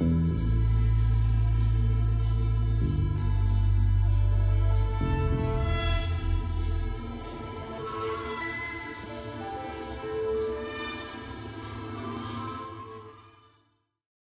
Música